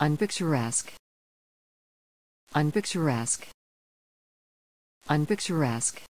Unpicturesque. Unpicturesque. Unpicturesque.